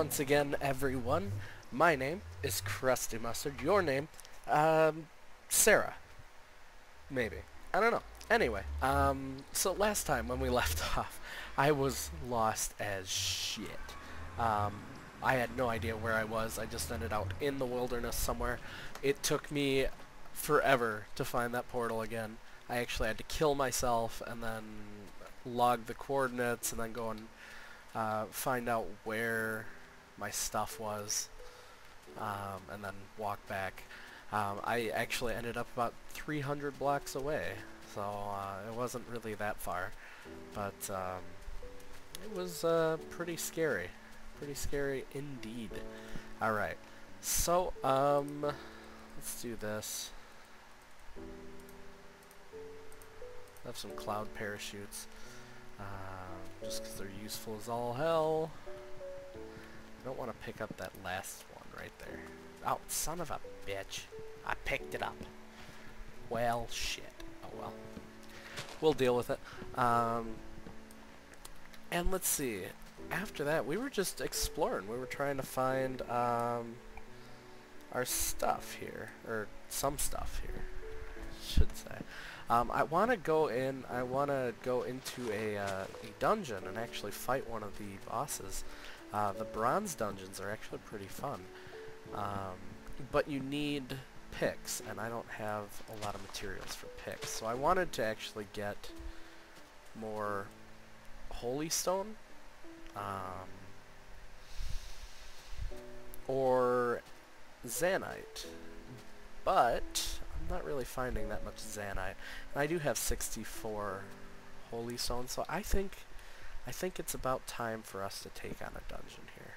once again, everyone. My name is Crusty Mustard. Your name, um, Sarah. Maybe. I don't know. Anyway, um, so last time when we left off, I was lost as shit. Um, I had no idea where I was. I just ended out in the wilderness somewhere. It took me forever to find that portal again. I actually had to kill myself and then log the coordinates and then go and uh, find out where my stuff was um, and then walk back. Um, I actually ended up about 300 blocks away, so uh, it wasn't really that far, but um, it was uh, pretty scary. Pretty scary indeed. Alright, so um, let's do this. have some cloud parachutes. Um, just because they're useful as all hell. I don't want to pick up that last one right there. Oh, son of a bitch. I picked it up. Well, shit. Oh well. We'll deal with it. Um, and let's see. After that, we were just exploring. We were trying to find um, our stuff here. Or some stuff here, I should say. Um, I want to go in, I want to go into a, uh, a dungeon and actually fight one of the bosses. Uh, the bronze dungeons are actually pretty fun. Um, but you need picks, and I don't have a lot of materials for picks. So I wanted to actually get more holy stone. Um, or Zanite. But I'm not really finding that much Zanite. And I do have 64 Holy Stone, so I think I think it's about time for us to take on a dungeon here.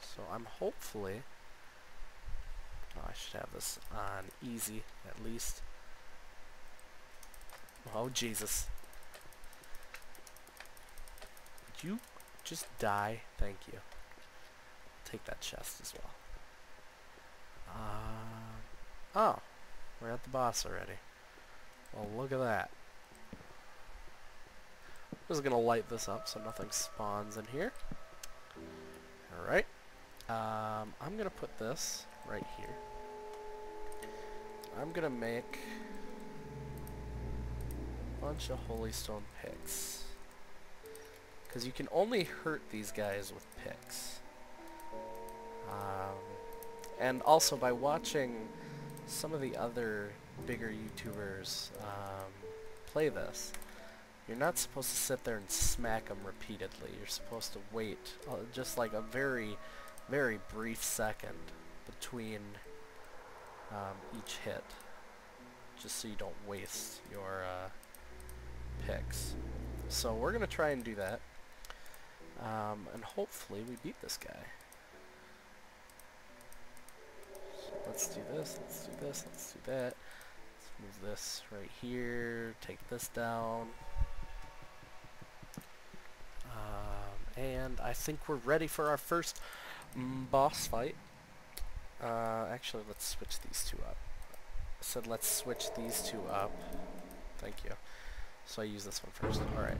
So I'm hopefully oh, I should have this on easy at least. Oh Jesus. Would you just die? Thank you take that chest as well. Uh, oh, we're at the boss already. Well, look at that. I'm just going to light this up so nothing spawns in here. Alright. Um, I'm going to put this right here. I'm going to make a bunch of holy stone picks. Because you can only hurt these guys with picks. Um, and also by watching some of the other bigger YouTubers um, play this, you're not supposed to sit there and smack them repeatedly. You're supposed to wait uh, just like a very, very brief second between um, each hit, just so you don't waste your uh, picks. So we're going to try and do that, um, and hopefully we beat this guy. Let's do this, let's do this, let's do that. Let's move this right here, take this down. Um, and I think we're ready for our first boss fight. Uh, actually, let's switch these two up. I said let's switch these two up. Thank you. So I use this one first. Alright.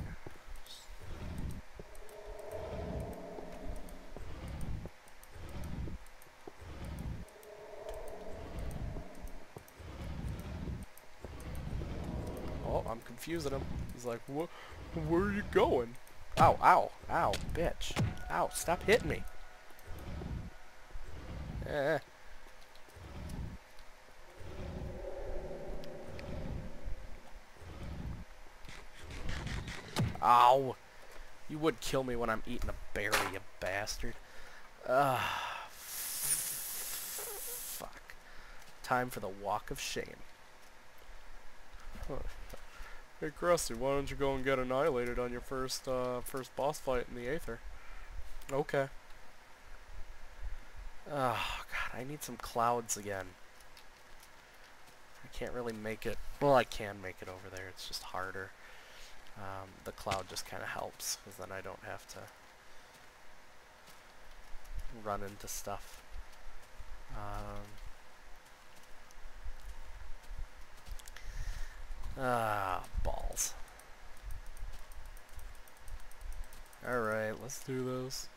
Confusing him. He's like, what? Where are you going? Ow, ow, ow, bitch. Ow, stop hitting me. Eh. Ow. You would kill me when I'm eating a berry, you bastard. Ah, fuck. Time for the walk of shame. Hey Crusty, why don't you go and get annihilated on your first uh, first boss fight in the Aether? Okay. Oh god, I need some clouds again. I can't really make it. Well, I can make it over there. It's just harder. Um, the cloud just kind of helps, because then I don't have to run into stuff. Um, Ah, balls. Alright, let's do those.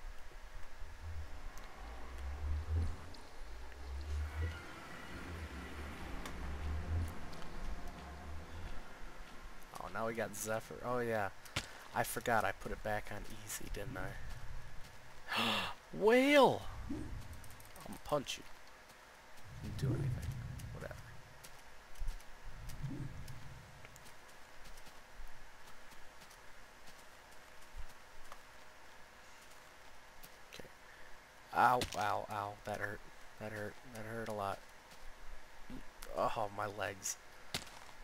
Oh, now we got Zephyr. Oh, yeah. I forgot I put it back on easy, didn't I? Whale! I'm gonna punch you. Didn't do anything. Ow, ow, ow. That hurt. That hurt. That hurt a lot. Oh, my legs.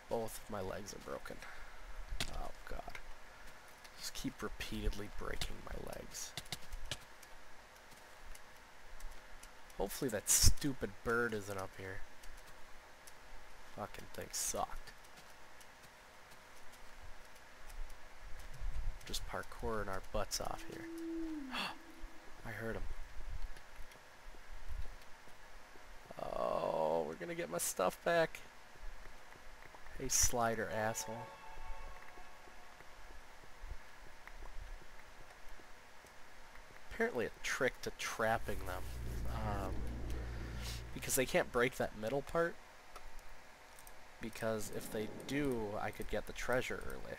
Both of my legs are broken. Oh, God. Just keep repeatedly breaking my legs. Hopefully that stupid bird isn't up here. Fucking thing sucked. Just parkouring our butts off here. I heard him. Oh, we're gonna get my stuff back. Hey, slider asshole. Apparently a trick to trapping them. Um, because they can't break that middle part. Because if they do, I could get the treasure early.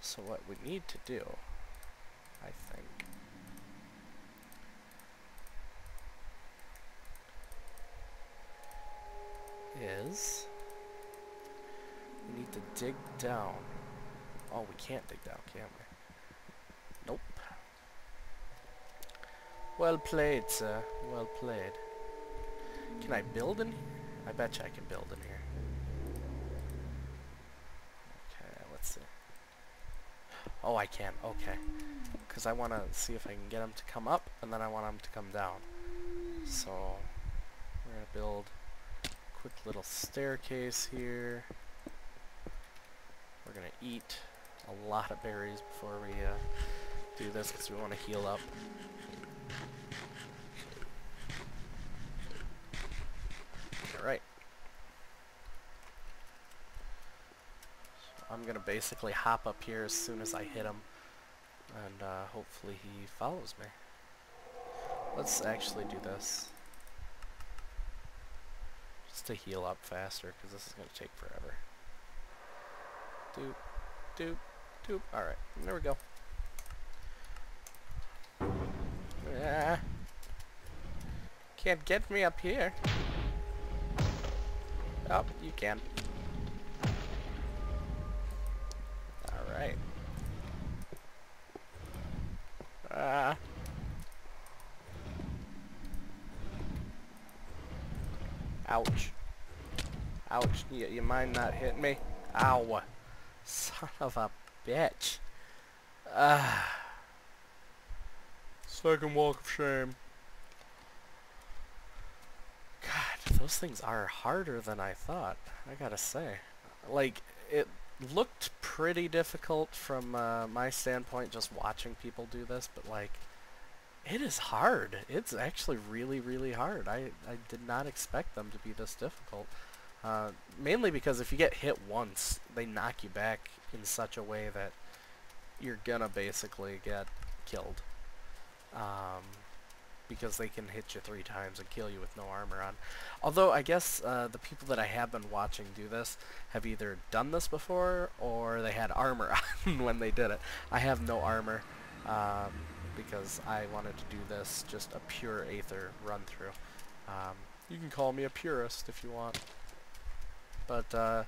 So what we need to do, I think, is we need to dig down. Oh, we can't dig down, can we? Nope. Well played, sir. Well played. Can I build in here? I bet you I can build in here. Okay, let's see. Oh, I can. Okay. Because I want to see if I can get them to come up, and then I want them to come down. So, we're going to build quick little staircase here. We're going to eat a lot of berries before we uh, do this, because we want to heal up. Alright. So I'm going to basically hop up here as soon as I hit him. And uh, hopefully he follows me. Let's actually do this. To heal up faster, because this is going to take forever. Doop, doop, doop. Alright, there we go. Yeah. Can't get me up here. Oh, you can. Alright. Ah. Ouch. Ouch. You, you mind not hitting me? Ow. Son of a bitch. Ah. Second walk of shame. God, those things are harder than I thought. I gotta say. Like, it looked pretty difficult from uh, my standpoint just watching people do this, but like, it is hard. It's actually really, really hard. I, I did not expect them to be this difficult. Uh, mainly because if you get hit once, they knock you back in such a way that you're gonna basically get killed. Um, because they can hit you three times and kill you with no armor on. Although I guess uh, the people that I have been watching do this have either done this before or they had armor on when they did it. I have no armor um, because I wanted to do this just a pure Aether run through. Um, you can call me a purist if you want. But uh,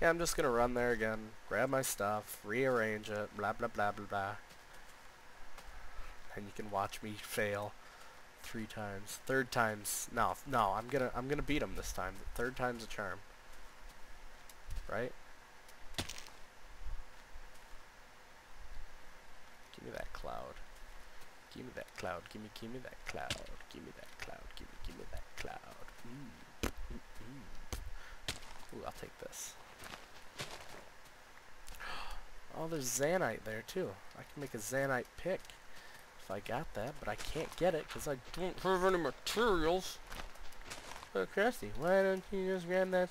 yeah, I'm just going to run there again, grab my stuff, rearrange it, blah blah blah blah blah. And you can watch me fail three times. Third time's no, no. I'm gonna I'm gonna beat him this time. Third time's a charm. Right? Give me that cloud. Give me that cloud. Give me give me that cloud. Give me that cloud. Give me give me that cloud. Mm. Mm -mm. Ooh, I'll take this. Oh, there's Zanite there too. I can make a Zanite pick if I got that, but I can't get it because I don't have any materials. Oh, Crusty, why don't you just grab that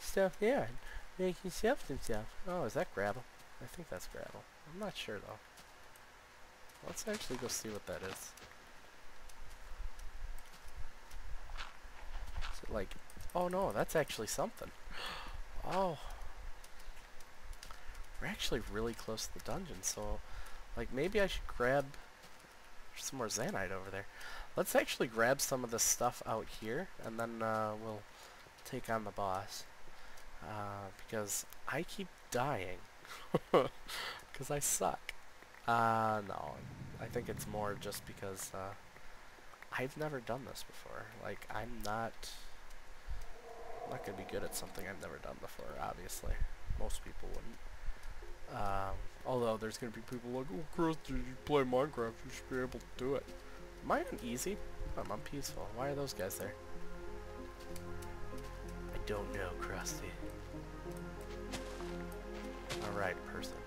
stuff there and make yourself some stuff? Oh, is that gravel? I think that's gravel. I'm not sure though. Let's actually go see what that is. Is it like... Oh no, that's actually something. Oh. We're actually really close to the dungeon, so... Like, maybe I should grab some more Zanite over there. Let's actually grab some of this stuff out here, and then uh, we'll take on the boss. Uh, because I keep dying. Because I suck. Uh, no. I think it's more just because uh, I've never done this before. Like, I'm not... I'm not going to be good at something I've never done before, obviously. Most people wouldn't. Um, although there's going to be people like, oh, Chris, did you play Minecraft? You should be able to do it. Am I on easy? I'm on peaceful. Why are those guys there? I don't know, Crusty. Alright, person.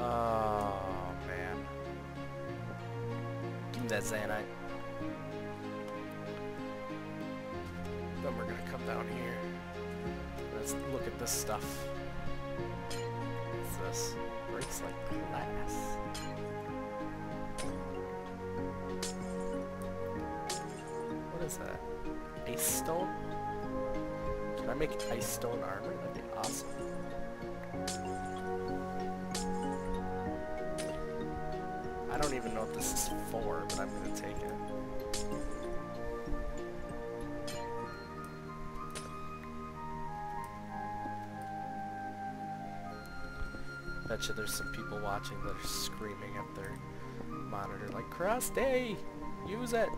Oh, man. Give me that Zanite. Stuff. What's this? Breaks like glass. What is that? Ice stone? Can I make ice stone armor? That'd be awesome. I don't even know what this is for, but I'm gonna take it. Bet you there's some people watching that are screaming at their monitor like, Crusty! Use it!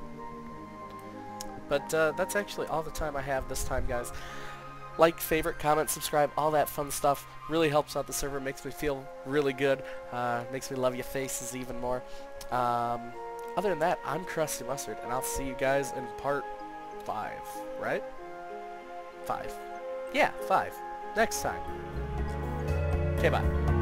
But uh, that's actually all the time I have this time, guys. Like, favorite, comment, subscribe, all that fun stuff. Really helps out the server, makes me feel really good. Uh, makes me love your faces even more. Um, other than that, I'm Crusty Mustard, and I'll see you guys in part 5, right? 5. Yeah, 5. Next time. Okay, bye.